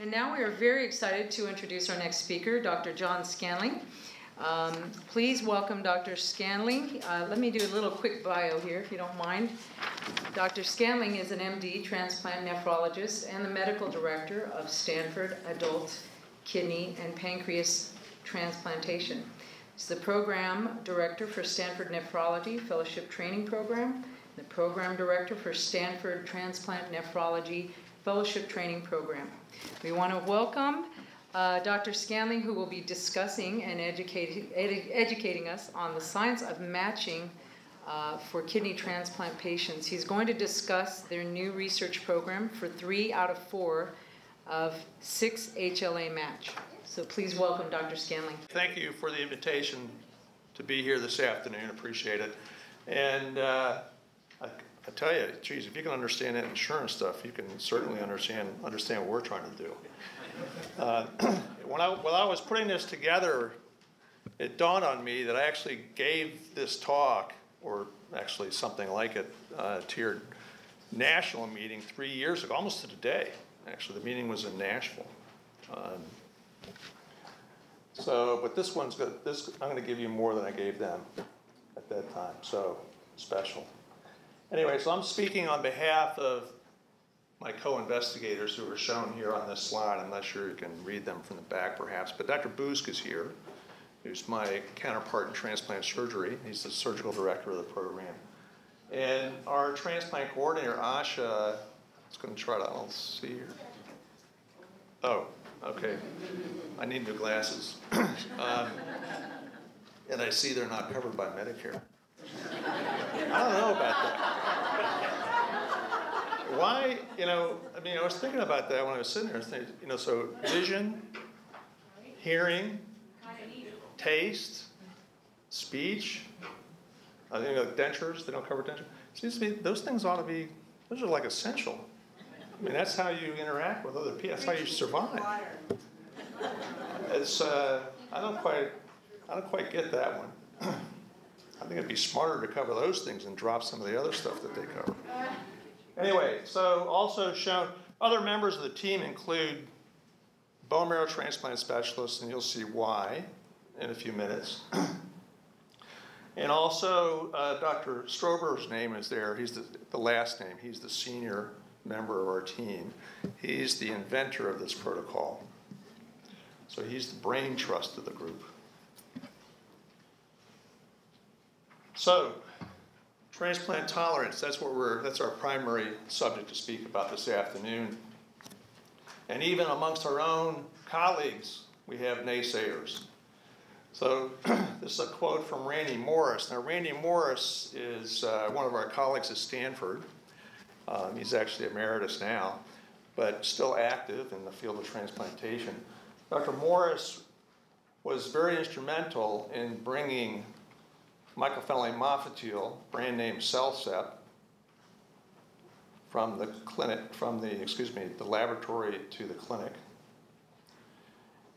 And now we are very excited to introduce our next speaker, Dr. John Scandling. Um, please welcome Dr. Scandling. Uh, let me do a little quick bio here, if you don't mind. Dr. Scandling is an MD, transplant nephrologist, and the medical director of Stanford Adult Kidney and Pancreas Transplantation. He's the program director for Stanford Nephrology Fellowship Training Program, the program director for Stanford Transplant Nephrology Fellowship Training Program. We want to welcome uh, Dr. Scandling, who will be discussing and educating, edu educating us on the science of matching uh, for kidney transplant patients. He's going to discuss their new research program for three out of four of six HLA match. So please welcome Dr. Scandling. Thank you for the invitation to be here this afternoon. Appreciate it. And uh, I, tell you, geez, if you can understand that insurance stuff, you can certainly understand understand what we're trying to do. Uh, when, I, when I was putting this together, it dawned on me that I actually gave this talk, or actually something like it, uh, to your national meeting three years ago, almost to the day. Actually, the meeting was in Nashville. Um, so, but this one's good. This I'm going to give you more than I gave them at that time. So special. Anyway, so I'm speaking on behalf of my co-investigators who are shown here on this slide. I'm not sure you can read them from the back perhaps, but Dr. Busque is here, who's my counterpart in transplant surgery. He's the surgical director of the program. And our transplant coordinator, Asha, is going to try to, I'll see here. Oh, okay. I need new glasses. um, and I see they're not covered by Medicare. I don't know about that why, you know, I mean, I was thinking about that when I was sitting there. Thinking, you know, so vision, hearing, taste, speech, I think like dentures, they don't cover dentures. Seems to me those things ought to be, those are like essential. I mean, that's how you interact with other people. That's how you survive. It's, uh, I don't quite, I don't quite get that one. I think it'd be smarter to cover those things and drop some of the other stuff that they cover. Anyway, so also shown, other members of the team include bone marrow transplant specialists, and you'll see why in a few minutes. and also, uh, Dr. Strober's name is there. He's the, the last name. He's the senior member of our team. He's the inventor of this protocol. So he's the brain trust of the group. So, Transplant tolerance, that's what we're, that's our primary subject to speak about this afternoon. And even amongst our own colleagues, we have naysayers. So this is a quote from Randy Morris. Now Randy Morris is uh, one of our colleagues at Stanford. Um, he's actually emeritus now, but still active in the field of transplantation. Dr. Morris was very instrumental in bringing mycophenolate mofetil, brand name CellCept, from the clinic, from the, excuse me, the laboratory to the clinic.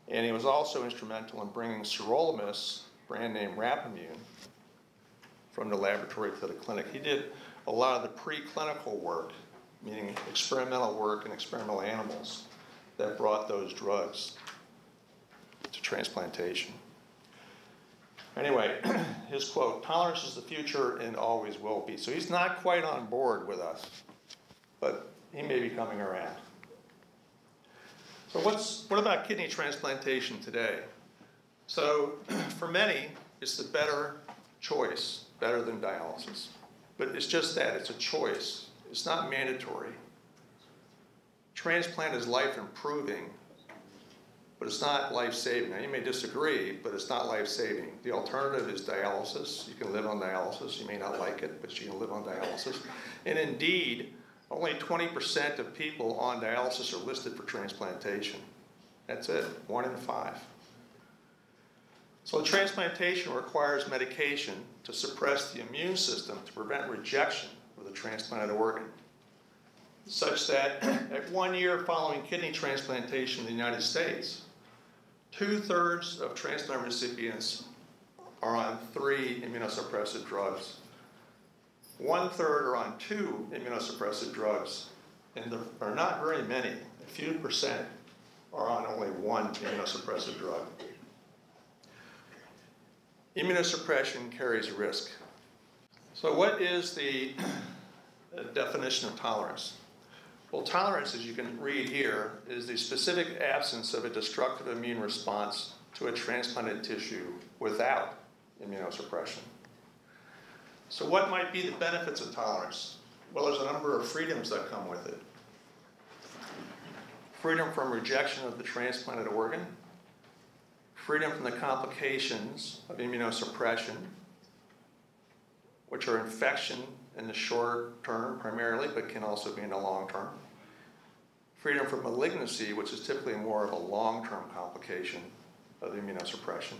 And he was also instrumental in bringing sirolimus, brand name Rapamune, from the laboratory to the clinic. He did a lot of the preclinical work, meaning experimental work in experimental animals, that brought those drugs to transplantation. Anyway, his quote, tolerance is the future and always will be. So he's not quite on board with us, but he may be coming around. So what's, what about kidney transplantation today? So for many, it's the better choice, better than dialysis. But it's just that, it's a choice. It's not mandatory. Transplant is life improving, but it's not life-saving. Now, you may disagree, but it's not life-saving. The alternative is dialysis. You can live on dialysis. You may not like it, but you can live on dialysis. And indeed, only 20% of people on dialysis are listed for transplantation. That's it, one in five. So transplantation requires medication to suppress the immune system to prevent rejection of the transplanted organ such that at one year following kidney transplantation in the United States, Two-thirds of transplant recipients are on three immunosuppressive drugs. One-third are on two immunosuppressive drugs, and there are not very many, a few percent are on only one immunosuppressive drug. Immunosuppression carries risk. So, what is the definition of tolerance? Well, tolerance, as you can read here, is the specific absence of a destructive immune response to a transplanted tissue without immunosuppression. So, what might be the benefits of tolerance? Well, there's a number of freedoms that come with it freedom from rejection of the transplanted organ, freedom from the complications of immunosuppression, which are infection in the short term primarily, but can also be in the long term. Freedom from malignancy, which is typically more of a long term complication of immunosuppression.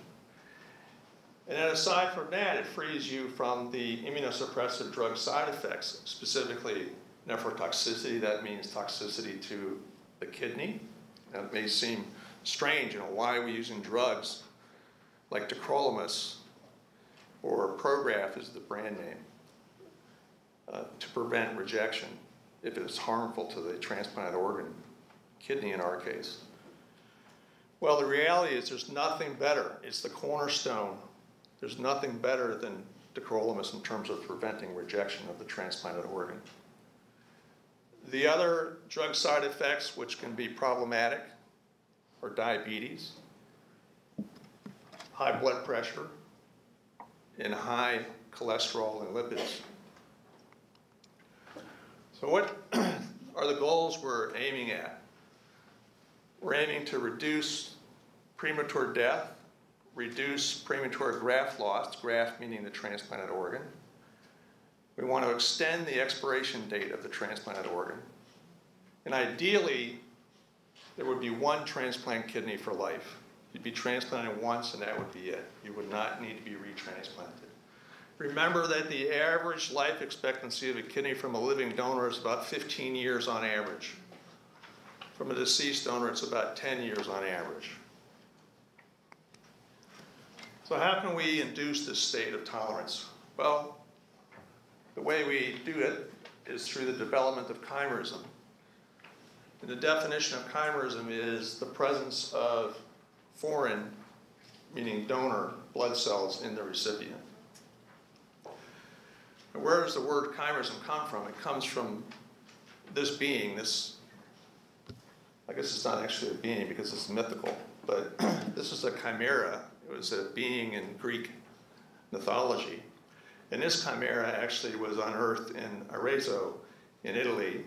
And then aside from that, it frees you from the immunosuppressive drug side effects, specifically nephrotoxicity, that means toxicity to the kidney. That may seem strange, you know, why are we using drugs like tacrolimus or Prograf is the brand name uh, to prevent rejection if it is harmful to the transplanted organ, kidney in our case. Well, the reality is there's nothing better. It's the cornerstone. There's nothing better than tacrolimus in terms of preventing rejection of the transplanted organ. The other drug side effects, which can be problematic, are diabetes, high blood pressure, and high cholesterol and lipids. So, what are the goals we're aiming at? We're aiming to reduce premature death, reduce premature graft loss, graft meaning the transplanted organ we want to extend the expiration date of the transplanted organ. And ideally, there would be one transplant kidney for life. You'd be transplanted once and that would be it. You would not need to be retransplanted. Remember that the average life expectancy of a kidney from a living donor is about 15 years on average. From a deceased donor, it's about 10 years on average. So, how can we induce this state of tolerance? Well, the way we do it is through the development of chimerism. And the definition of chimerism is the presence of foreign, meaning donor, blood cells in the recipient. And where does the word chimerism come from? It comes from this being, this, I guess it's not actually a being because it's mythical, but this is a chimera. It was a being in Greek mythology and this chimera actually was unearthed in Arezzo in Italy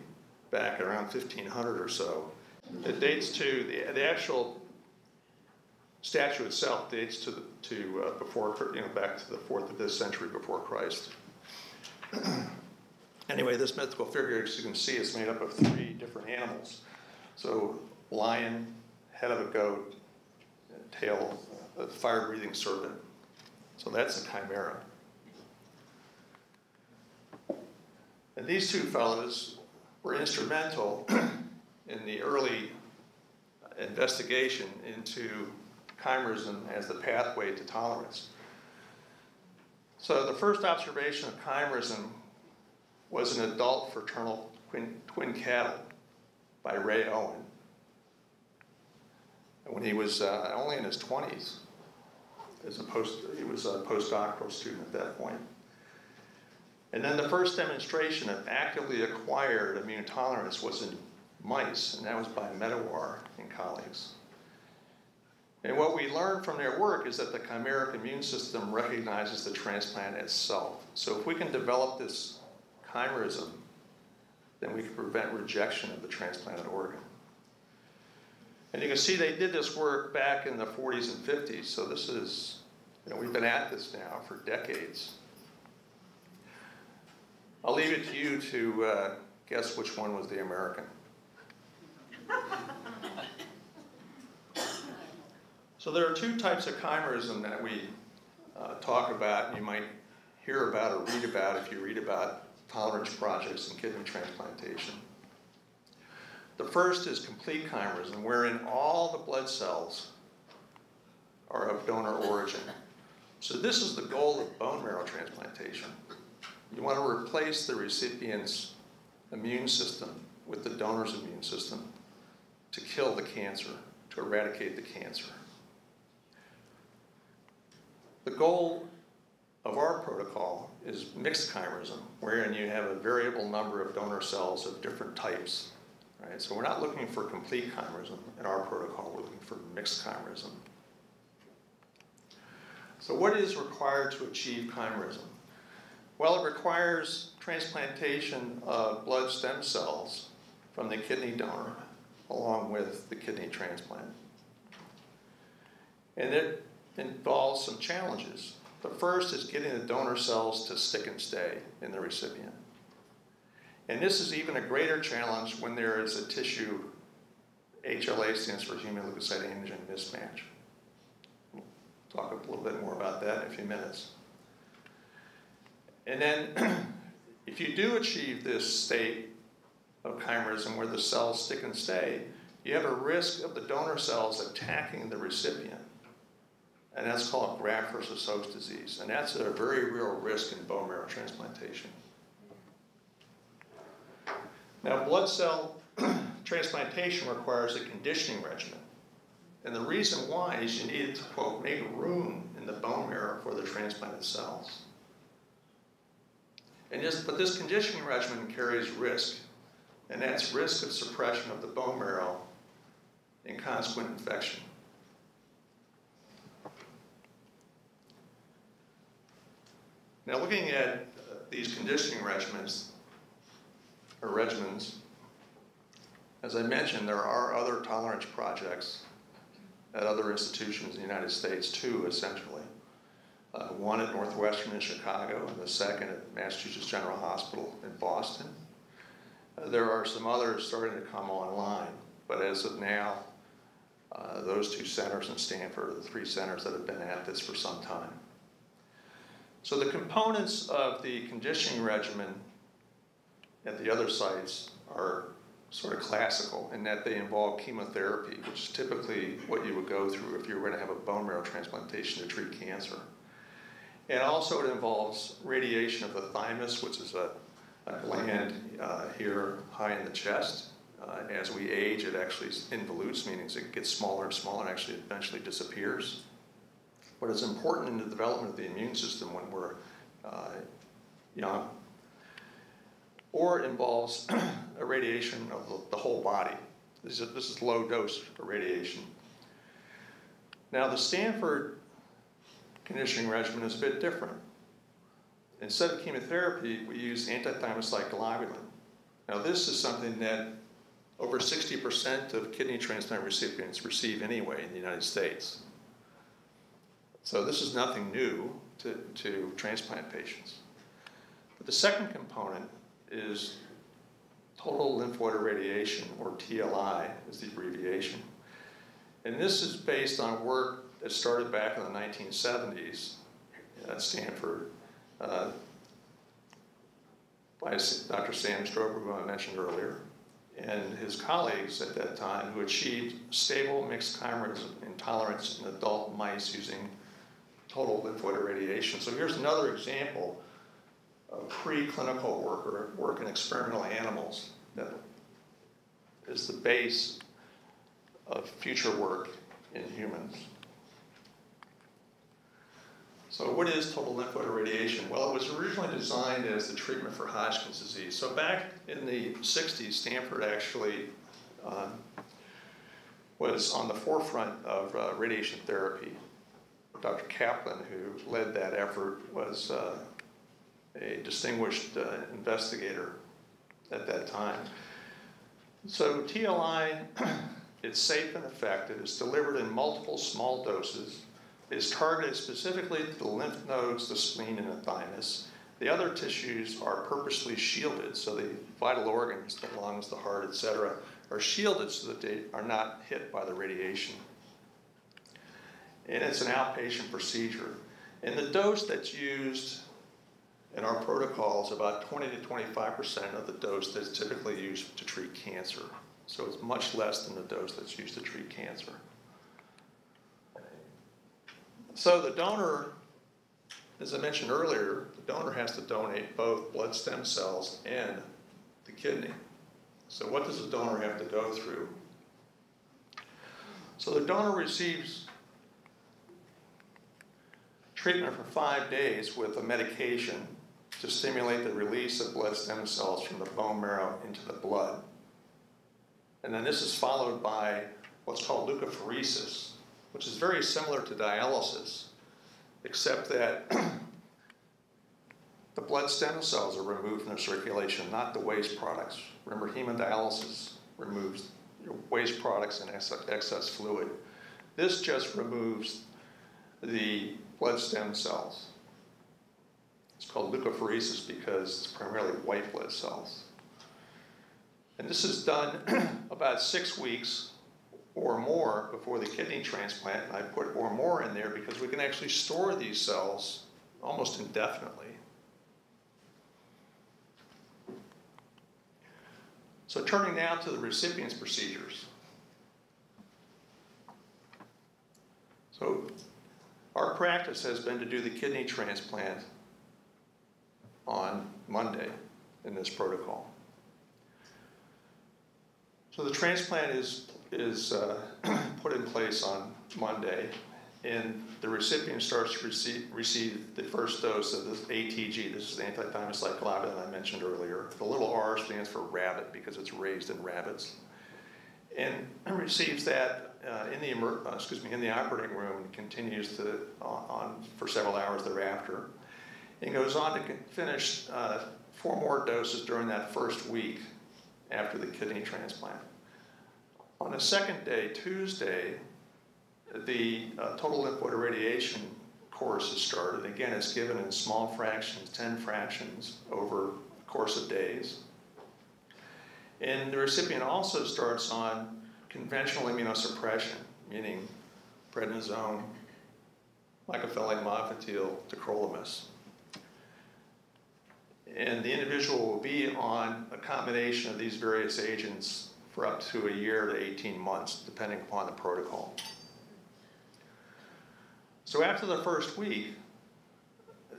back around 1500 or so. It dates to the, the actual statue itself dates to the, to uh, before you know back to the fourth of this century before Christ. anyway, this mythical figure, as you can see, is made up of three different animals. So lion, head of a goat, tail, a fire-breathing serpent. So that's a chimera. And these two fellows were instrumental in the early investigation into chimerism as the pathway to tolerance. So the first observation of chimerism was an adult fraternal twin, twin cattle by Ray Owen. When he was uh, only in his 20s, as a post, he was a postdoctoral student at that point. And then the first demonstration of actively acquired immune tolerance was in mice, and that was by Medawar and colleagues. And what we learned from their work is that the chimeric immune system recognizes the transplant itself. So if we can develop this chimerism, then we can prevent rejection of the transplanted organ. And you can see they did this work back in the 40s and 50s, so this is, you know, we've been at this now for decades. I'll leave it to you to uh, guess which one was the American. so there are two types of chimerism that we uh, talk about, and you might hear about or read about if you read about tolerance projects and kidney transplantation. The first is complete chimerism, wherein all the blood cells are of donor origin. So this is the goal of bone marrow transplantation. You want to replace the recipient's immune system with the donor's immune system to kill the cancer. to eradicate the cancer. The goal of our protocol is mixed chimerism, wherein you have a variable number of donor cells of different types. Right? So we're not looking for complete chimerism in our protocol, we're looking for mixed chimerism. So what is required to achieve chimerism? Well, it requires transplantation of blood stem cells from the kidney donor along with the kidney transplant. And it involves some challenges. The first is getting the donor cells to stick and stay in the recipient. And this is even a greater challenge when there is a tissue, HLA stands for human leukocyte antigen mismatch. We'll talk a little bit more about that in a few minutes. And then, if you do achieve this state of chimerism where the cells stick and stay, you have a risk of the donor cells attacking the recipient. And that's called graft versus host disease. And that's a very real risk in bone marrow transplantation. Now, blood cell transplantation requires a conditioning regimen. And the reason why is you need to, quote, make room in the bone marrow for the transplanted cells. And just, but this conditioning regimen carries risk, and that's risk of suppression of the bone marrow and consequent infection. Now, looking at uh, these conditioning regimens, or regimens, as I mentioned, there are other tolerance projects at other institutions in the United States, too, essentially. Uh, one at Northwestern in Chicago, and the second at Massachusetts General Hospital in Boston. Uh, there are some others starting to come online, but as of now, uh, those two centers in Stanford are the three centers that have been at this for some time. So the components of the conditioning regimen at the other sites are sort of classical in that they involve chemotherapy, which is typically what you would go through if you were going to have a bone marrow transplantation to treat cancer. And also it involves radiation of the thymus, which is a, a gland uh, here high in the chest. Uh, as we age, it actually involutes, meaning it gets smaller and smaller and actually eventually disappears. But it's important in the development of the immune system when we're uh, young. Or involves irradiation of the, the whole body. This is, this is low dose irradiation. Now, the Stanford conditioning regimen is a bit different. Instead of chemotherapy, we use antithymocyte globulin. Now, this is something that over 60% of kidney transplant recipients receive anyway in the United States. So this is nothing new to, to transplant patients. But the second component is total lymphoid irradiation, or TLI is the abbreviation. And this is based on work that started back in the 1970s at Stanford uh, by Dr. Sam Strober, who I mentioned earlier, and his colleagues at that time who achieved stable mixed chimerism intolerance in adult mice using total lymphoid irradiation. So here's another example of preclinical work or work in experimental animals that is the base of future work in humans. So what is total lymphoid irradiation? Well, it was originally designed as the treatment for Hodgkin's disease. So back in the 60s, Stanford actually um, was on the forefront of uh, radiation therapy. Dr. Kaplan, who led that effort, was uh, a distinguished uh, investigator at that time. So TLI, it's safe and effective. It's delivered in multiple small doses. It's targeted specifically to the lymph nodes, the spleen, and the thymus. The other tissues are purposely shielded, so the vital organs, the lungs, the heart, etc., are shielded so that they are not hit by the radiation and it's an outpatient procedure. And the dose that's used in our protocol is about 20 to 25% of the dose that's typically used to treat cancer. So it's much less than the dose that's used to treat cancer. So the donor, as I mentioned earlier, the donor has to donate both blood stem cells and the kidney. So what does the donor have to go through? So the donor receives treatment for five days with a medication to stimulate the release of blood stem cells from the bone marrow into the blood. And then this is followed by what's called leukapheresis, which is very similar to dialysis, except that the blood stem cells are removed from the circulation, not the waste products. Remember, hemodialysis removes your waste products and excess fluid. This just removes the blood stem cells. It's called leukapheresis because it's primarily white blood cells. And this is done about six weeks or more before the kidney transplant. And I put or more in there because we can actually store these cells almost indefinitely. So turning now to the recipient's procedures. So our practice has been to do the kidney transplant on Monday in this protocol. So the transplant is, is uh, put in place on Monday, and the recipient starts to receive, receive the first dose of this ATG. This is the anti-thymus globulin I mentioned earlier. The little R stands for rabbit because it's raised in rabbits. And receives that uh, in the uh, excuse me in the operating room and continues to on, on, for several hours thereafter. And goes on to finish uh, four more doses during that first week after the kidney transplant. On the second day, Tuesday, the uh, total lymphoid irradiation course is started. Again, it's given in small fractions, 10 fractions over the course of days. And the recipient also starts on conventional immunosuppression, meaning prednisone, mycophenolate mofetil, tacrolimus. And the individual will be on a combination of these various agents for up to a year to 18 months, depending upon the protocol. So after the first week,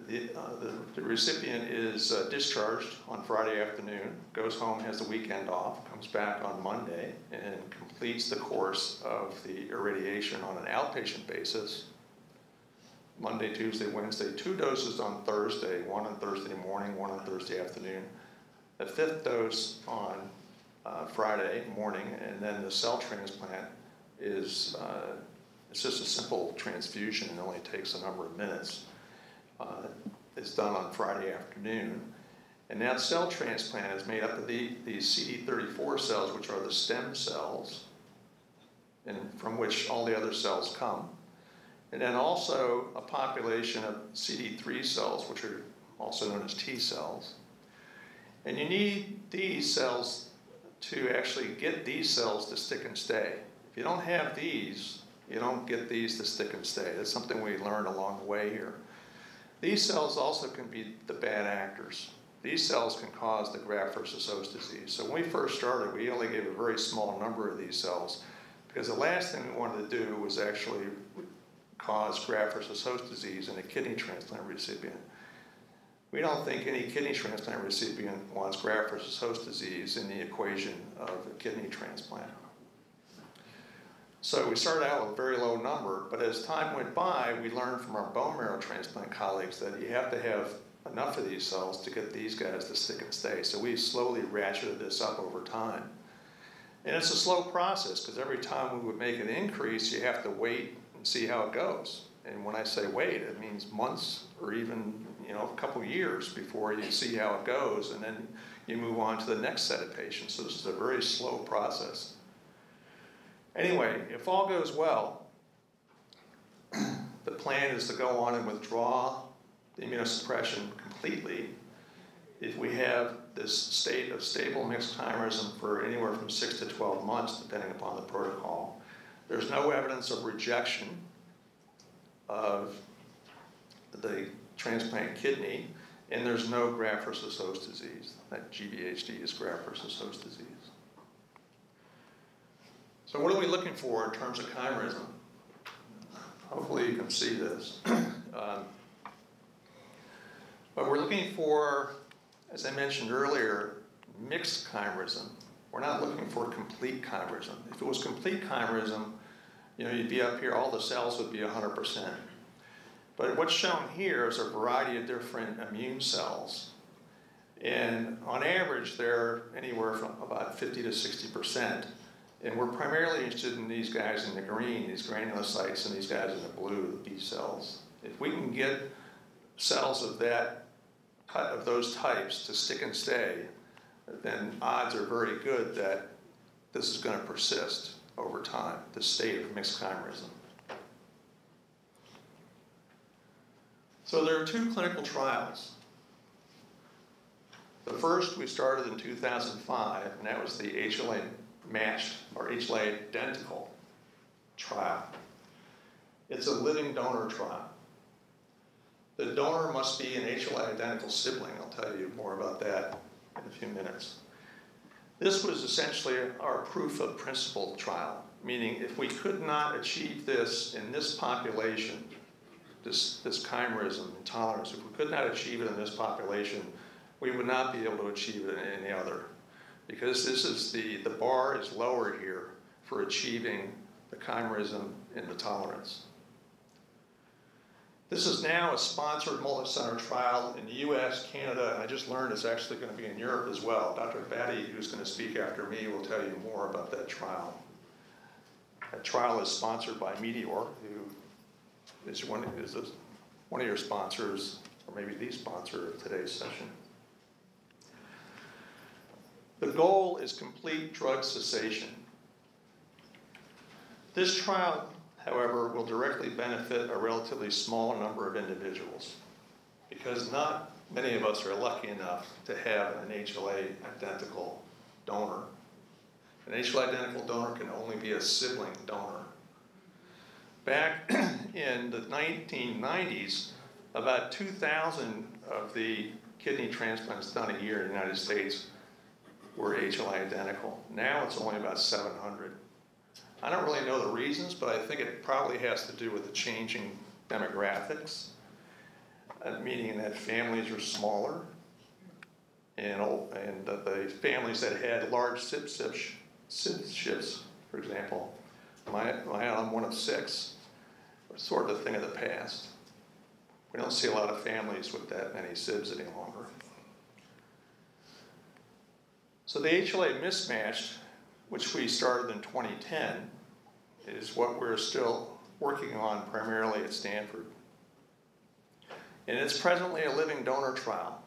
the, uh, the, the, recipient is uh, discharged on Friday afternoon, goes home, has the weekend off, comes back on Monday, and completes the course of the irradiation on an outpatient basis. Monday, Tuesday, Wednesday, two doses on Thursday, one on Thursday morning, one on Thursday afternoon. The fifth dose on uh, Friday morning, and then the cell transplant is uh, it's just a simple transfusion and only takes a number of minutes. Uh, it's done on Friday afternoon. And that cell transplant is made up of the, these CD34 cells, which are the stem cells, and from which all the other cells come. And then also a population of CD3 cells, which are also known as T cells. And you need these cells to actually get these cells to stick and stay. If you don't have these, you don't get these to stick and stay. That's something we learned along the way here. These cells also can be the bad actors. These cells can cause the graft versus host disease. So when we first started, we only gave a very small number of these cells because the last thing we wanted to do was actually cause graft versus host disease in a kidney transplant recipient. We don't think any kidney transplant recipient wants graft versus host disease in the equation of a kidney transplant. So we started out with a very low number, but as time went by, we learned from our bone marrow transplant colleagues that you have to have enough of these cells to get these guys to stick and stay. So we slowly ratcheted this up over time. And it's a slow process because every time we would make an increase, you have to wait and see how it goes. And when I say wait, it means months or even you know a couple years before you see how it goes, and then you move on to the next set of patients. So this is a very slow process. Anyway, if all goes well, the plan is to go on and withdraw the immunosuppression completely if we have this state of stable mixed chimerism for anywhere from 6 to 12 months, depending upon the protocol. There's no evidence of rejection of the transplant kidney, and there's no graft versus host disease. That GVHD is graft versus host disease. So what are we looking for in terms of chimerism? Hopefully you can see this. um, but we're looking for, as I mentioned earlier, mixed chimerism. We're not looking for complete chimerism. If it was complete chimerism, you know, you'd be up here, all the cells would be 100%. But what's shown here is a variety of different immune cells. And on average, they're anywhere from about 50 to 60%. And we're primarily interested in these guys in the green, these granulocytes, and these guys in the blue, the B cells. If we can get cells of that of those types to stick and stay, then odds are very good that this is going to persist over time, this state of mixed chimerism. So there are two clinical trials. The first we started in 2005, and that was the HLA matched or HLA identical trial. It's a living donor trial. The donor must be an HLA identical sibling. I'll tell you more about that in a few minutes. This was essentially our proof of principle trial, meaning if we could not achieve this in this population, this, this chimerism intolerance, if we could not achieve it in this population, we would not be able to achieve it in any other. Because this is the, the bar is lower here for achieving the chimerism and the tolerance. This is now a sponsored multi-center trial in the US, Canada, and I just learned it's actually going to be in Europe as well. Dr. Batty, who's going to speak after me, will tell you more about that trial. That trial is sponsored by Medeor, who is one, is one of your sponsors, or maybe the sponsor of today's session. The goal is complete drug cessation. This trial however, will directly benefit a relatively small number of individuals because not many of us are lucky enough to have an HLA identical donor. An HLA identical donor can only be a sibling donor. Back in the 1990s, about 2,000 of the kidney transplants done a year in the United States were HLA identical. Now it's only about 700. I don't really know the reasons, but I think it probably has to do with the changing demographics, uh, meaning that families are smaller, and, and the, the families that had large citizenships, for example, my, my, I'm one of six, sort of a thing of the past. We don't see a lot of families with that many SIBs any longer. So the HLA mismatch, which we started in 2010, is what we're still working on primarily at Stanford. And it's presently a living donor trial.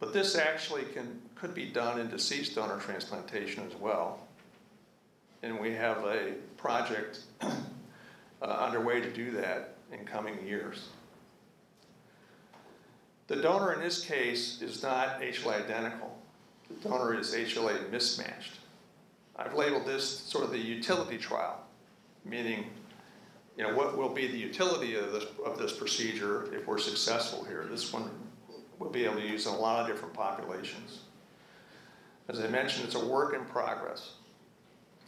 But this actually can, could be done in deceased donor transplantation as well. And we have a project uh, underway to do that in coming years. The donor in this case is not HLA identical. The donor is HLA mismatched. I've labeled this sort of the utility trial, meaning, you know, what will be the utility of this, of this procedure if we're successful here? This one we'll be able to use in a lot of different populations. As I mentioned, it's a work in progress.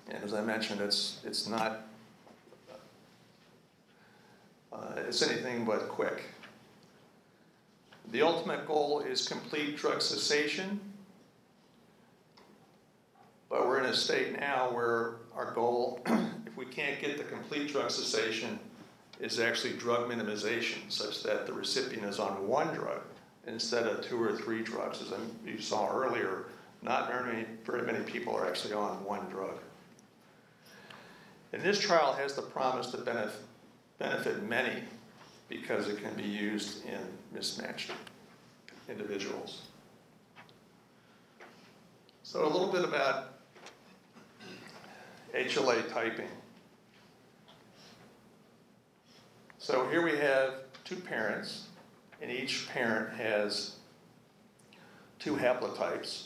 And as I mentioned, it's, it's not, uh, it's anything but quick. The ultimate goal is complete drug cessation but we're in a state now where our goal, if we can't get the complete drug cessation, is actually drug minimization, such that the recipient is on one drug instead of two or three drugs. As you saw earlier, not very many, very many people are actually on one drug. And this trial has the promise to benefit, benefit many because it can be used in mismatched individuals. So a little bit about HLA typing. So here we have two parents, and each parent has two haplotypes.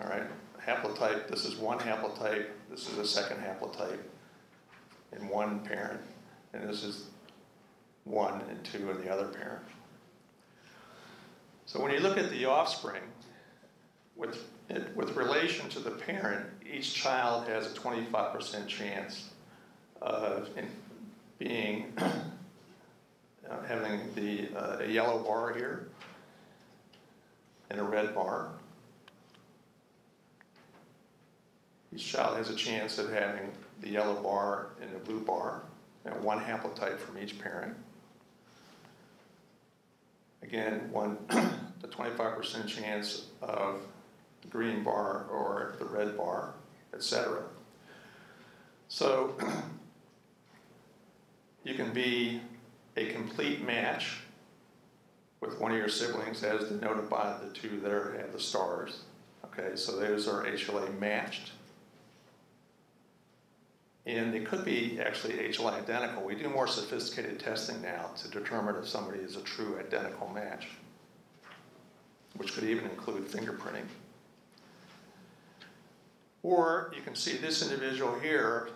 All right, haplotype, this is one haplotype, this is a second haplotype in one parent, and this is one and two in the other parent. So when you look at the offspring, with it, with relation to the parent, each child has a 25% chance of being uh, having the uh, a yellow bar here and a red bar. Each child has a chance of having the yellow bar and the blue bar, and one haplotype from each parent. Again, one, the 25% chance of green bar or the red bar, etc. So you can be a complete match with one of your siblings as denoted by the two that are, have the stars. Okay, so those are HLA matched. And they could be actually HLA identical. We do more sophisticated testing now to determine if somebody is a true identical match, which could even include fingerprinting. Or you can see this individual here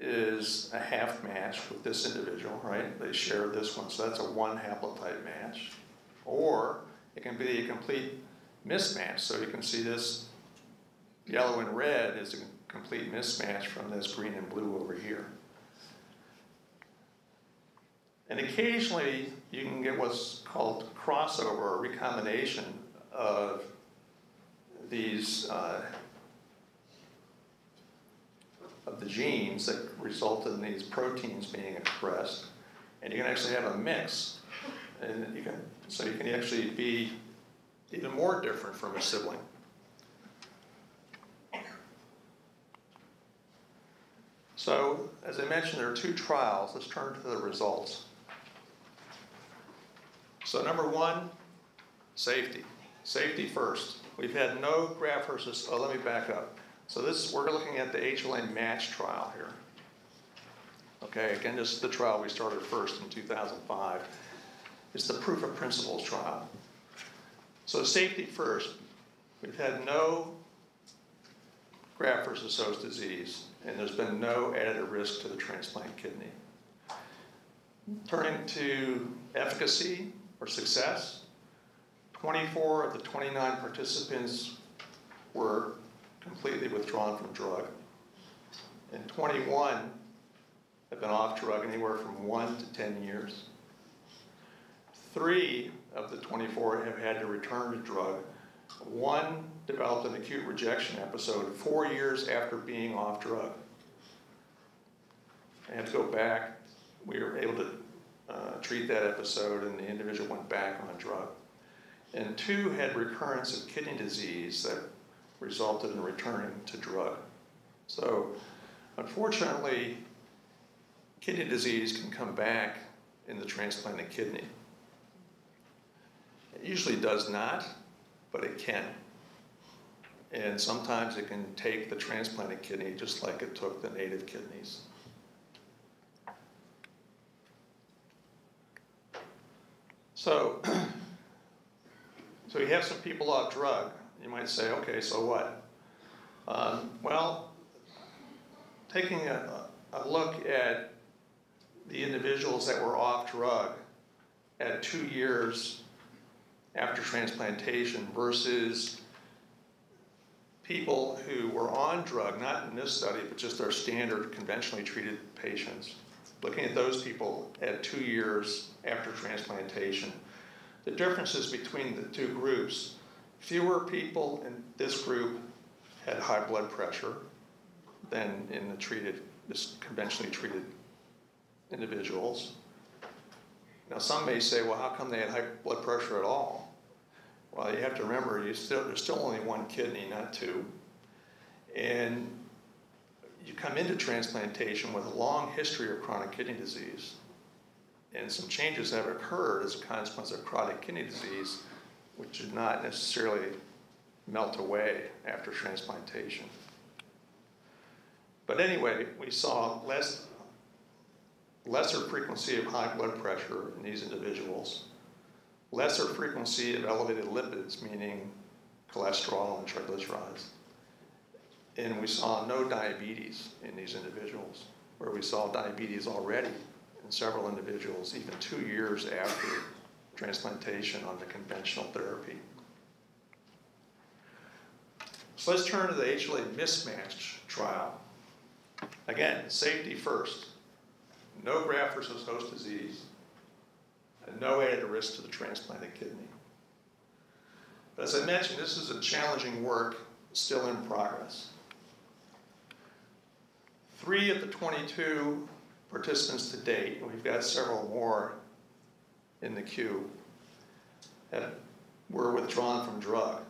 is a half match with this individual, right? They share this one, so that's a one haplotype match. Or it can be a complete mismatch, so you can see this yellow and red is a complete mismatch from this green and blue over here. And occasionally you can get what's called crossover or recombination of these uh, of the genes that result in these proteins being expressed, and you can actually have a mix, and you can so you can actually be even more different from a sibling. So, as I mentioned, there are two trials. Let's turn to the results. So, number one, safety. Safety first. We've had no graft versus, oh, let me back up. So this, we're looking at the HLA match trial here. Okay, again, this is the trial we started first in 2005. It's the proof of principles trial. So safety first. We've had no graft versus host disease, and there's been no added risk to the transplant kidney. Turning to efficacy or success, 24 of the 29 participants were completely withdrawn from drug. And 21 have been off drug anywhere from one to 10 years. Three of the 24 have had to return to drug. One developed an acute rejection episode four years after being off drug. I had to go back. We were able to uh, treat that episode, and the individual went back on drug. And two had recurrence of kidney disease that resulted in returning to drug. So, unfortunately, kidney disease can come back in the transplanted kidney. It usually does not, but it can. And sometimes it can take the transplanted kidney just like it took the native kidneys. So, so you have some people off drug you might say, okay, so what? Um, well, taking a, a look at the individuals that were off drug at two years after transplantation versus people who were on drug, not in this study, but just our standard conventionally treated patients. Looking at those people at two years after transplantation, the differences between the two groups Fewer people in this group had high blood pressure than in the treated, this conventionally treated individuals. Now, some may say, well, how come they had high blood pressure at all? Well, you have to remember, you still, there's still only one kidney, not two. And you come into transplantation with a long history of chronic kidney disease. And some changes have occurred as a consequence of chronic kidney disease which did not necessarily melt away after transplantation. But anyway, we saw less, lesser frequency of high blood pressure in these individuals, lesser frequency of elevated lipids, meaning cholesterol and triglycerides. And we saw no diabetes in these individuals, where we saw diabetes already in several individuals, even two years after transplantation on the conventional therapy. So let's turn to the HLA mismatch trial. Again, safety first. No graft versus host disease, and no added risk to the transplanted kidney. But as I mentioned, this is a challenging work still in progress. three of the 22 participants to date, and we've got several more in the queue, have, were withdrawn from drug.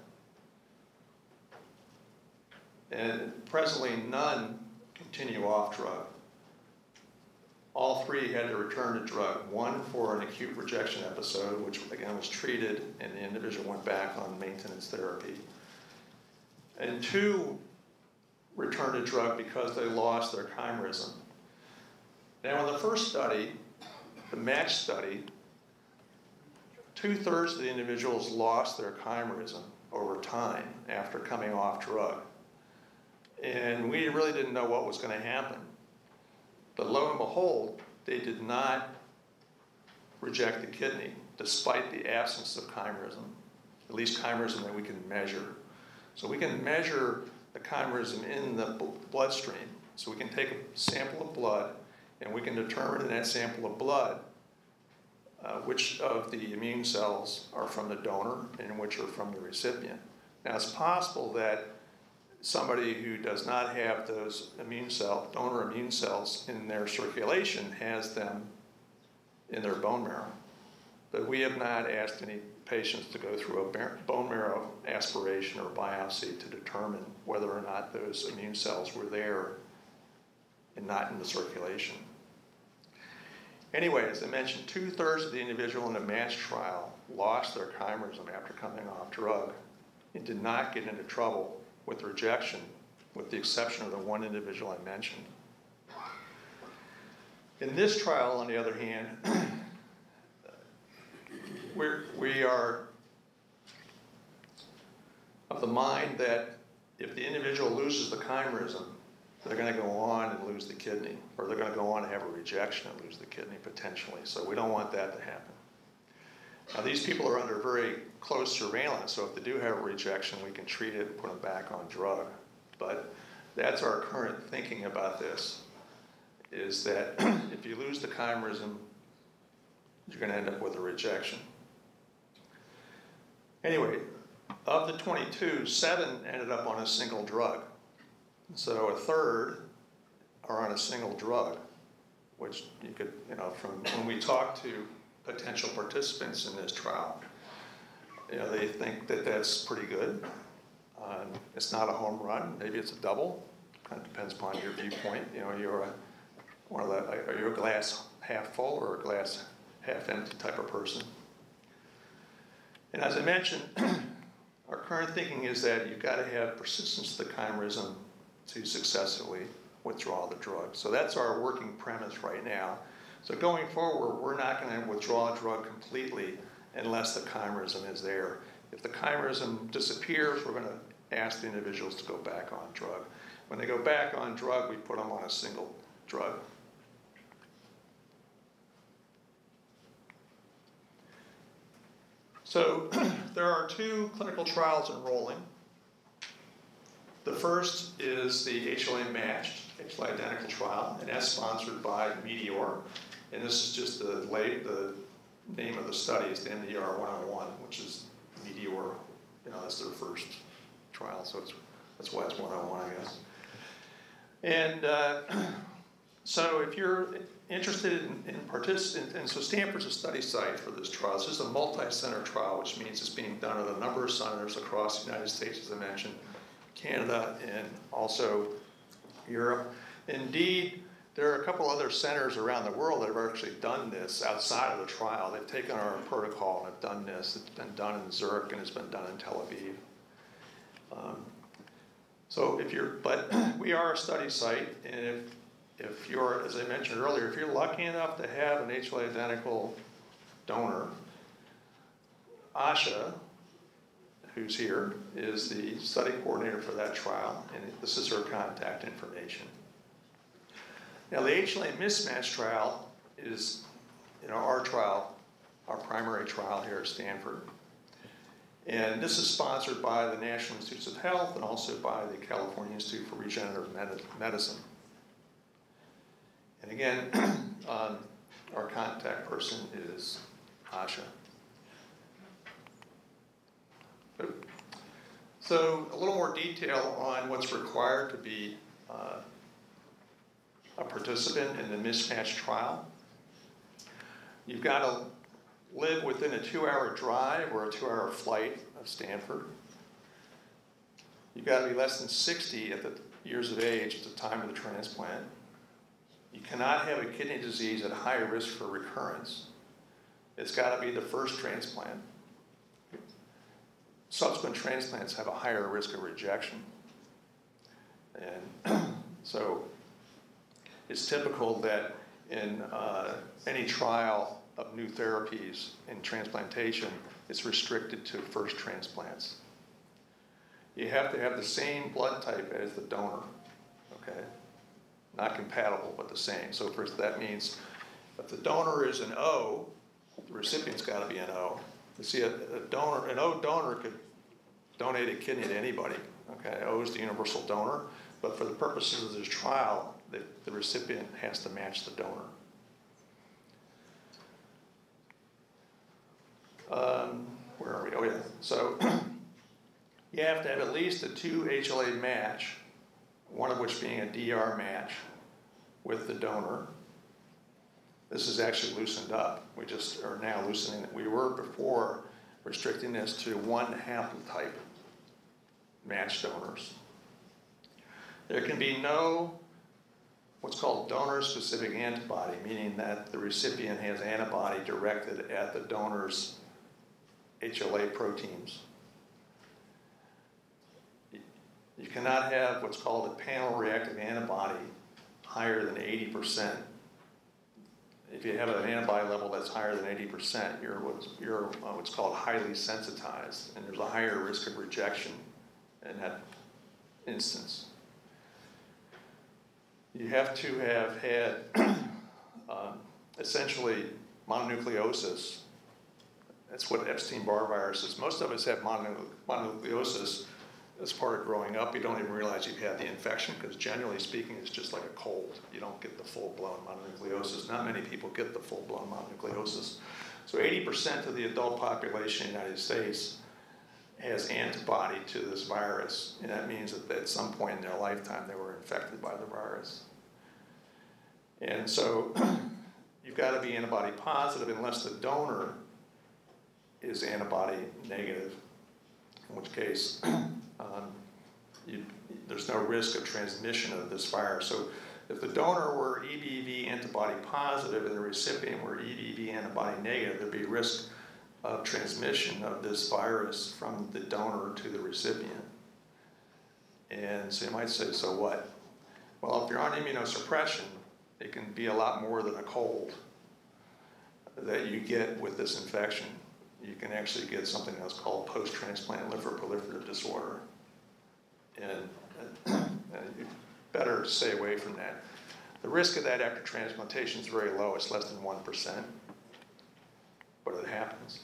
And presently, none continue off drug. All three had to return to drug, one for an acute rejection episode, which again was treated, and the individual went back on maintenance therapy. And two returned to drug because they lost their chimerism. Now, in the first study, the match study, two thirds of the individuals lost their chimerism over time after coming off drug. And we really didn't know what was going to happen. But lo and behold, they did not reject the kidney despite the absence of chimerism, at least chimerism that we can measure. So we can measure the chimerism in the bloodstream. So we can take a sample of blood and we can determine in that sample of blood uh, which of the immune cells are from the donor and which are from the recipient. Now it's possible that somebody who does not have those immune cell, donor immune cells in their circulation has them in their bone marrow. But we have not asked any patients to go through a bone marrow aspiration or biopsy to determine whether or not those immune cells were there and not in the circulation. Anyway, as I mentioned, two thirds of the individual in the MATCH trial lost their chimerism after coming off drug and did not get into trouble with rejection, with the exception of the one individual I mentioned. In this trial, on the other hand, we're, we are of the mind that if the individual loses the chimerism, they're going to go on and lose the kidney, or they're going to go on and have a rejection and lose the kidney potentially. So we don't want that to happen. Now, these people are under very close surveillance, so if they do have a rejection, we can treat it and put them back on drug. But that's our current thinking about this, is that if you lose the chimerism, you're going to end up with a rejection. Anyway, of the 22, seven ended up on a single drug. So a third are on a single drug, which you could, you know, from when we talk to potential participants in this trial, you know, they think that that's pretty good. Um, it's not a home run, maybe it's a double, kind of depends upon your viewpoint. You know, you're a, one of the, are you a glass half full or a glass half empty type of person? And as I mentioned, our current thinking is that you've got to have persistence of the chimerism to successfully withdraw the drug. So that's our working premise right now. So going forward, we're not going to withdraw a drug completely unless the chimerism is there. If the chimerism disappears, we're going to ask the individuals to go back on drug. When they go back on drug, we put them on a single drug. So there are two clinical trials enrolling. The first is the HLA matched, HLA identical trial, and that's sponsored by Medeor. And this is just the, late, the name of the study is the MDR 101, which is Medeor, you know, that's their first trial, so it's, that's why it's 101, I guess. And uh, so if you're interested in, in participating, and so Stanford's a study site for this trial. This is a multi-center trial, which means it's being done at a number of centers across the United States, as I mentioned, Canada, and also Europe. Indeed, there are a couple other centers around the world that have actually done this outside of the trial. They've taken our protocol and have done this. It's been done in Zurich and it's been done in Tel Aviv. Um, so if you're, but we are a study site, and if if you're, as I mentioned earlier, if you're lucky enough to have an HLA identical donor, Asha, who's here, is the study coordinator for that trial, and this is her contact information. Now, the HLA mismatch trial is, you know, our trial, our primary trial here at Stanford. And this is sponsored by the National Institutes of Health and also by the California Institute for Regenerative Medicine. And again, um, our contact person is Asha. So a little more detail on what's required to be uh, a participant in the mismatch trial. You've got to live within a two-hour drive or a two-hour flight of Stanford. You've got to be less than 60 at the years of age at the time of the transplant. You cannot have a kidney disease at high risk for recurrence. It's got to be the first transplant. Subsequent transplants have a higher risk of rejection. And so it's typical that in uh, any trial of new therapies in transplantation, it's restricted to first transplants. You have to have the same blood type as the donor, okay? Not compatible, but the same. So first, that means if the donor is an O, the recipient's got to be an O. You see, a, a donor, an O donor could donate a kidney to anybody. Okay, O is the universal donor, but for the purposes of this trial, the, the recipient has to match the donor. Um, where are we? Oh yeah. So you have to have at least a two HLA match, one of which being a DR match with the donor. This is actually loosened up. We just are now loosening it. We were before restricting this to one haplotype match donors. There can be no what's called donor-specific antibody, meaning that the recipient has antibody directed at the donor's HLA proteins. You cannot have what's called a panel reactive antibody higher than 80%. If you have an antibody level that's higher than 80%, you're what's, you're uh, what's called highly sensitized, and there's a higher risk of rejection in that instance. You have to have had um, essentially mononucleosis that's what Epstein-Barr virus is. Most of us have mononucleosis as part of growing up. You don't even realize you've had the infection because generally speaking, it's just like a cold. You don't get the full-blown mononucleosis. Not many people get the full-blown mononucleosis. So 80% of the adult population in the United States has antibody to this virus. And that means that at some point in their lifetime, they were infected by the virus. And so you've got to be antibody positive unless the donor is antibody negative, in which case um, you, there's no risk of transmission of this virus. So if the donor were EBV antibody positive and the recipient were EBV antibody negative, there'd be risk of transmission of this virus from the donor to the recipient. And so you might say, so what? Well, if you're on immunosuppression, it can be a lot more than a cold that you get with this infection you can actually get something that's called post-transplant lymphoproliferative disorder. And, and you better stay away from that. The risk of that after transplantation is very low. It's less than 1%, but it happens.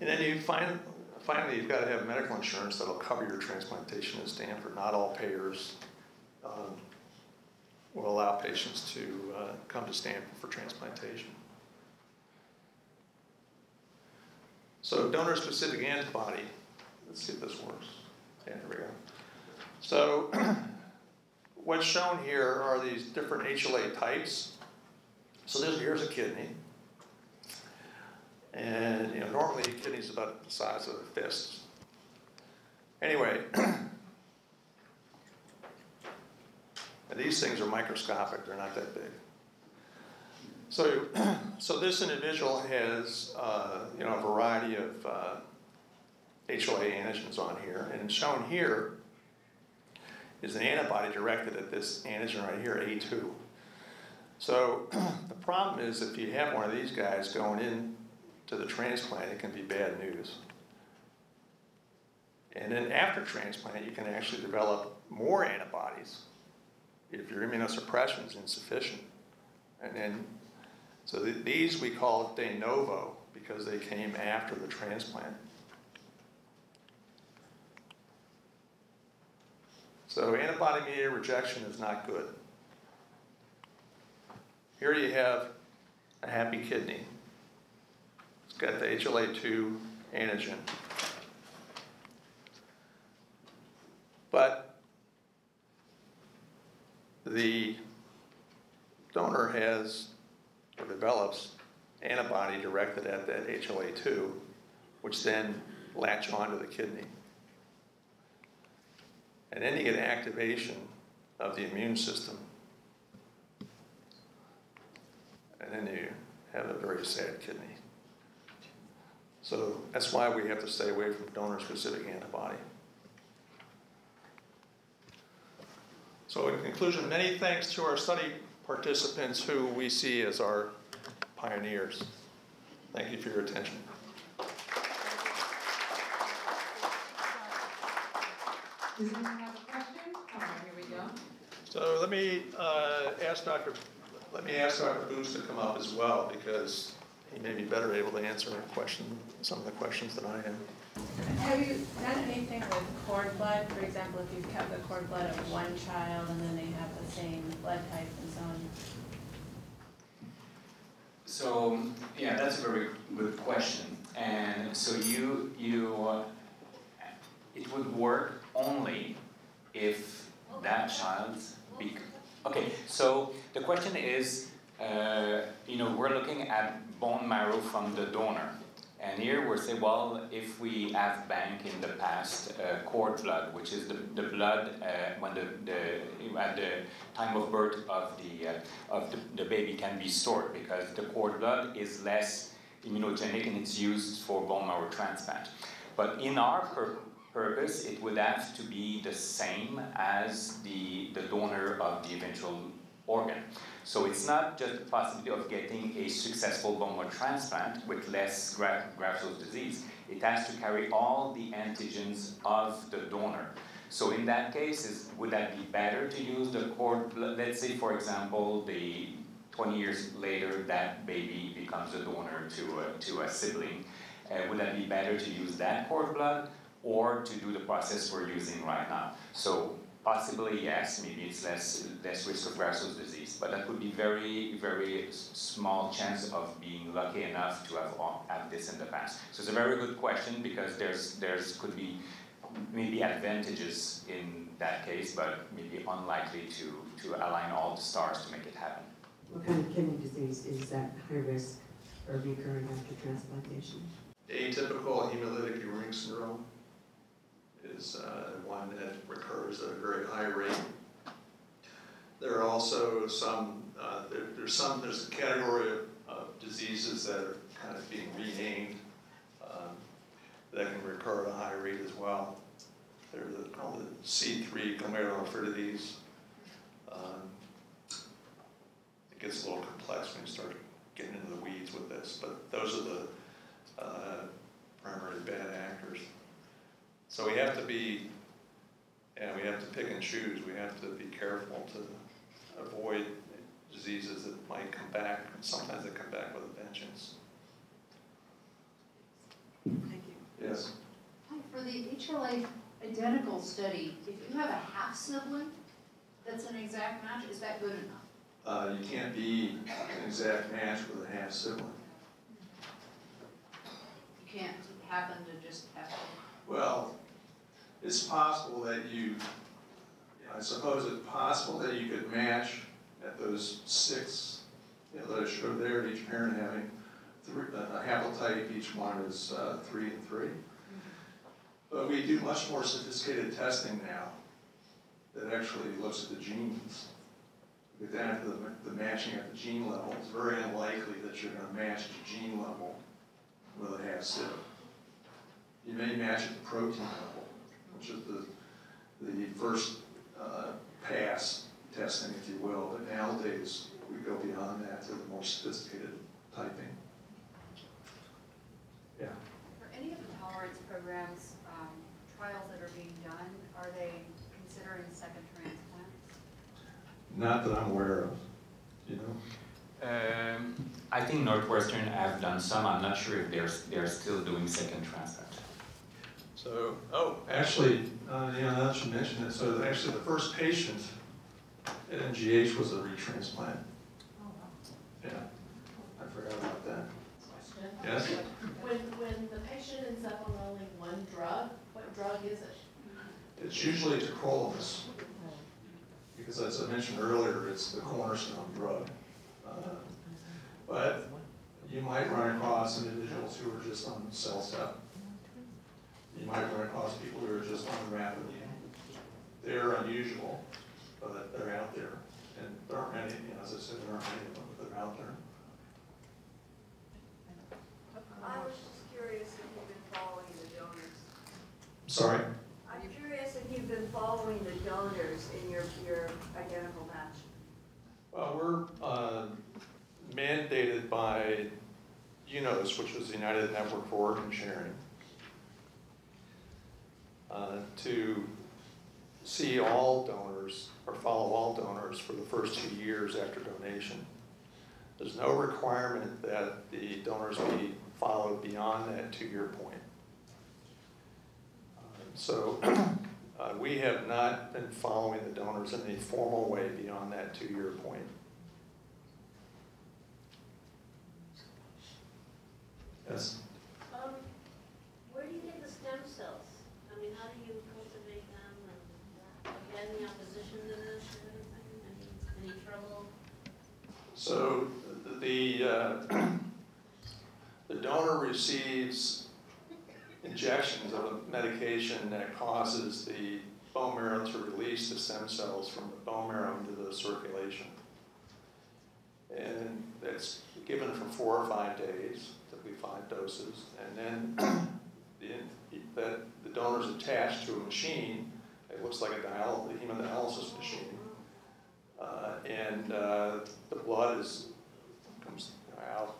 And then you find, finally, you've got to have medical insurance that'll cover your transplantation at Stanford. Not all payers um, will allow patients to uh, come to Stanford for transplantation. So donor-specific antibody, let's see if this works. Yeah, here we go. So what's shown here are these different HLA types. So this, here's a kidney. And you know, normally a kidney is about the size of a fist. Anyway, these things are microscopic, they're not that big. So, so this individual has, uh, you know, a variety of uh, HLA antigens on here, and shown here is an antibody directed at this antigen right here, A2. So the problem is if you have one of these guys going in to the transplant, it can be bad news. And then after transplant, you can actually develop more antibodies if your immunosuppression is insufficient. And then so th these we call de novo because they came after the transplant. So antibody-mediated rejection is not good. Here you have a happy kidney. It's got the HLA-2 antigen. But the donor has or develops antibody directed at that HLA2, which then latch onto the kidney. And then you get activation of the immune system. And then you have a very sad kidney. So that's why we have to stay away from donor-specific antibody. So in conclusion, many thanks to our study participants who we see as our pioneers. Thank you for your attention. Does anyone have a question? Right, here we go. So let me uh, ask Dr., let me ask Dr. Busque to come up as well because he may be better able to answer question, some of the questions than I am. Have you done anything with cord blood? For example, if you've kept the cord blood of one child and then they have the same blood type and so on? So, yeah, that's a very good question. And so you, you, uh, it would work only if that child bec- okay, so the question is, uh, you know, we're looking at bone marrow from the donor. And here we're saying, well, if we have bank in the past uh, cord blood, which is the, the blood uh, when the, the at the time of birth of the uh, of the, the baby can be stored because the cord blood is less immunogenic and it's used for bone marrow transplant. But in our pur- purpose, it would have to be the same as the, the donor of the eventual organ. So it's not just the possibility of getting a successful bone marrow transplant with less gra- graft-versus disease. It has to carry all the antigens of the donor. So in that case, is, would that be better to use the cord blood? Let's say, for example, the 20 years later that baby becomes a donor to a, to a sibling. Uh, would that be better to use that cord blood or to do the process we're using right now? So Possibly, yes, maybe it's less, less risk of graft disease, but that would be very, very small chance of being lucky enough to have, have this in the past. So it's a very good question because there's, there's could be maybe advantages in that case, but maybe unlikely to, to align all the stars to make it happen. What kind of kidney disease is that high risk for recurring after transplantation? Atypical hemolytic uremic syndrome is uh, one that recurs at a very high rate. There are also some, uh, there, there's some, there's a category of, of, diseases that are kind of being renamed um, that can recur at a high rate as well. They're the, called the C3 glomerulonephritis. Um, it gets a little complex when you start getting into the weeds with this, but those are the uh, primary bad actors. So we have to be, yeah, we have to pick and choose. We have to be careful to avoid diseases that might come back, and sometimes they come back with a vengeance. Thank you. Yes. Hi, for the HLA identical study, if you have a half sibling that's an exact match, is that good enough? Uh, you can't be an exact match with a half sibling. You can't happen to just have. Well, it's possible that you, I suppose it's possible that you could match at those six, you know, that I showed there, each parent having three, a haplotype, each one is uh, three and three. But we do much more sophisticated testing now that actually looks at the genes. Get down to the, the matching at the gene level. It's very unlikely that you're going to match the gene level with a half sib. You may match at the protein level which is the, the first uh, pass testing, if you will. But nowadays, we go beyond that to the more sophisticated typing. Yeah. For any of the tolerance programs, um, trials that are being done, are they considering second transplants? Not that I'm aware of, you know? Um, I think Northwestern have done some. I'm not sure if they're they're still doing second transplant. So, oh, actually, uh, yeah, now that you mention it, so actually the first patient at MGH was a retransplant. Oh, wow. Yeah, I forgot about that. Question. Yes? When, when the patient ends up on only one drug, what drug is it? It's usually tacrolimus, because as I mentioned earlier, it's the cornerstone drug. Uh, But you might run across individuals who are just on CellCept. You might run across people who are just on rapid. They're unusual, but they're out there. And there aren't many, you know, as I said, there aren't many of them, but they're out there. I was just curious if you've been following the donors. Sorry? I'm curious if you've been following the donors in your, your identical match. Well, we're uh, mandated by UNOS, which was the United Network for Organ Sharing, uh, to see all donors or follow all donors for the first two years after donation. There's no requirement that the donors be followed beyond that two-year point. Uh, So uh, we have not been following the donors in a formal way beyond that two-year point. Yes? Um, where do you get the stem cells? I mean, how do you cultivate them and, uh, have you had any opposition to this or anything? So the, uh, the donor receives injections of a medication that causes the bone marrow to release the stem cells from the bone marrow into the circulation. And that's given for four or five days, typically five doses. And then the, that, the donor's attached to a machine, it looks like a dial, a hemodialysis machine. Uh, and uh, the blood is, comes out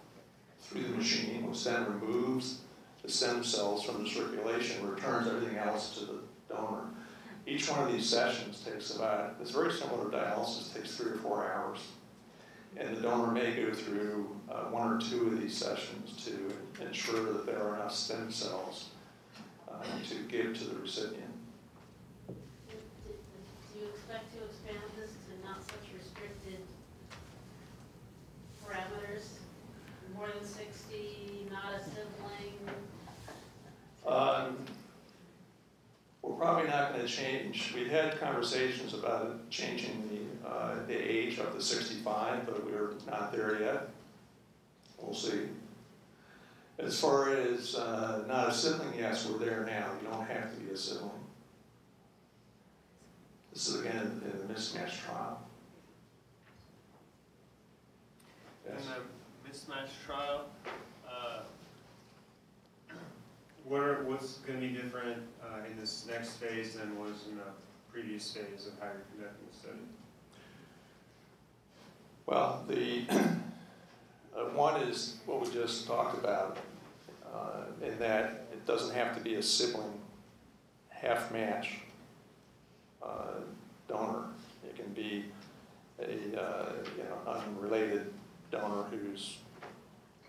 through the machine, which then removes the stem cells from the circulation, returns everything else to the donor. Each one of these sessions takes about, it's very similar to dialysis, takes three or four hours. And the donor may go through uh, one or two of these sessions to ensure that there are enough stem cells uh, to give to the recipient. Do do you expect to expand this to not such restricted parameters? More than sixty, not a sibling? Um, We're probably not gonna change, we've had conversations about it changing the, uh, the age up to sixty-five, but we're not there yet. We'll see. As far as, uh, not a sibling, yes, we're there now, you don't have to be a sibling. This is again in in the mismatch trial. In Yes. the mismatch trial, uh, what what's gonna be different, uh, in this next phase than was in the previous phase of how you're conducting the study? Well, the, uh, one is what we just talked about, uh, in that it doesn't have to be a sibling half match uh, donor. It can be a, uh, you know, unrelated donor who's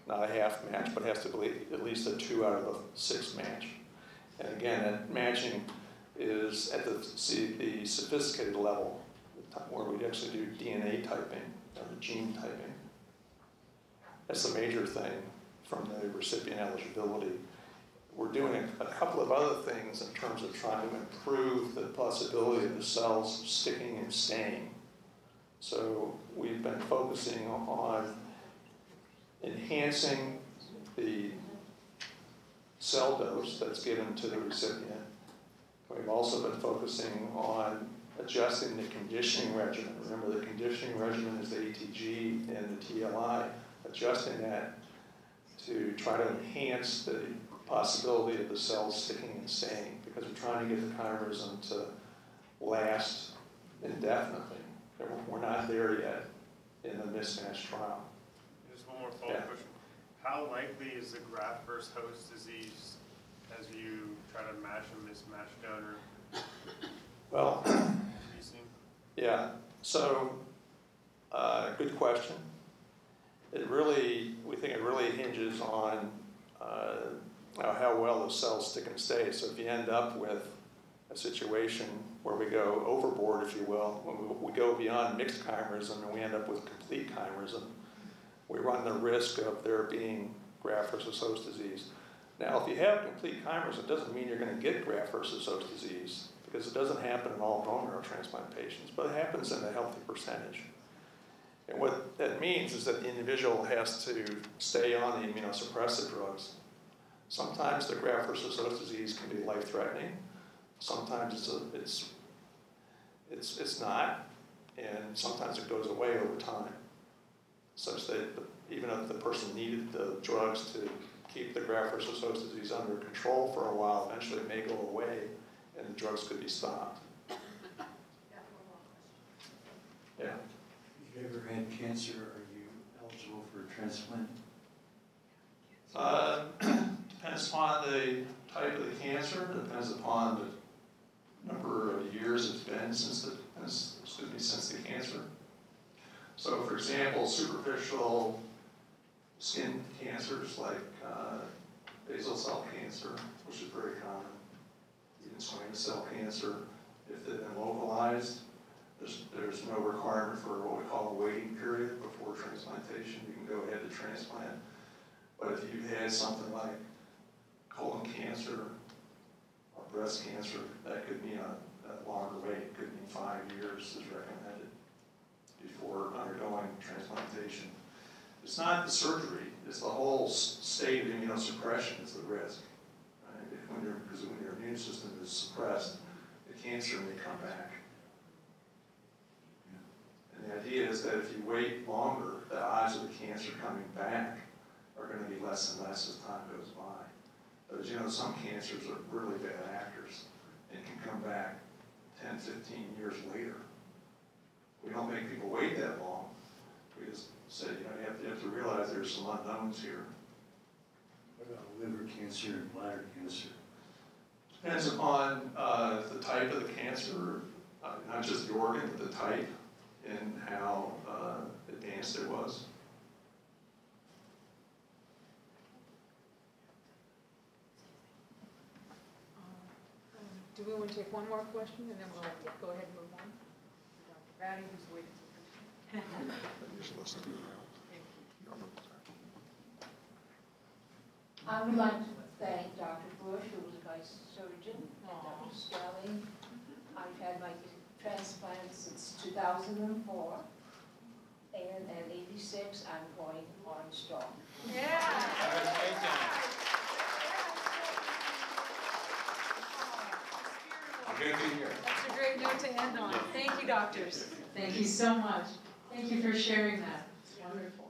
not a half match, but has to be at least a two out of a six match. And again, that matching is at the, see, the sophisticated level, where we actually do DNA typing, or gene typing. That's the major thing from the recipient eligibility. We're doing a, a couple of other things in terms of trying to improve the possibility of the cells sticking and staying. So we've been focusing on enhancing the cell dose that's given to the recipient. We've also been focusing on adjusting the conditioning regimen. Remember, the conditioning regimen is the ATG and the TLI, adjusting that to try to enhance the possibility of the cells sticking and staying, because we're trying to get the chimerism to last indefinitely. We're not there yet in the mismatch trial. One more Yeah. follow-up question. How likely is the graft versus host disease as you try to match a mismatched donor Well. Yeah, so, uh, good question. It really, we think it really hinges on, uh, how- how well the cells stick and stay. So if you end up with a situation where we go overboard, if you will, when we, we go beyond mixed chimerism and we end up with complete chimerism, we run the risk of there being graft versus host disease. Now, if you have complete chimerism, it doesn't mean you're gonna get graft versus host disease, because it doesn't happen in all bone marrow transplant patients, but it happens in a healthy percentage. And what that means is that the individual has to stay on the immunosuppressive drugs. Sometimes the graft versus host disease can be life-threatening. Sometimes it's, a, it's, it's, it's not, and sometimes it goes away over time, such that the- even if the person needed the drugs to keep the graft versus host disease under control for a while, eventually it may go away, and the drugs could be stopped. Yeah. If you ever had cancer, are you eligible for a transplant? Uh, Depends upon the type of the cancer, depends upon the number of years it's been since the, excuse me, since the cancer. So for example, superficial skin cancers like uh, basal cell cancer, which is very common, even squamous cell cancer, if they've been localized, there's, there's no requirement for what we call a waiting period before transplantation. You can go ahead to transplant. But if you've had something like colon cancer or breast cancer, that could mean a, a longer wait, It could mean five years is recommended before undergoing transplantation. It's not the surgery, it's the whole state of immunosuppression is the risk. right? When your, because when your immune system is suppressed, the cancer may come back. And the idea is that if you wait longer, the odds of the cancer coming back are gonna be less and less as time goes by. But as you know, some cancers are really bad actors and can come back 10, 15 years later. We don't make people wait that long. We just say, you know, you have, you have to realize there's some unknowns here. What about liver cancer and bladder cancer? Depends upon uh, the type of the cancer, uh, not just the organ, but the type and how uh, advanced it was. Do we want to take one more question and then we'll go ahead and move on? Dr. Ratty, who's waiting for I would like to thank Dr. Busque, who was a vice surgeon, and Dr. Skelly. I've had my transplant since 2004, and at 86, I'm going on strong. Good to hear. That's a great note to end on. Thank you, doctors. Thank you so much. Thank you for sharing that. It's wonderful.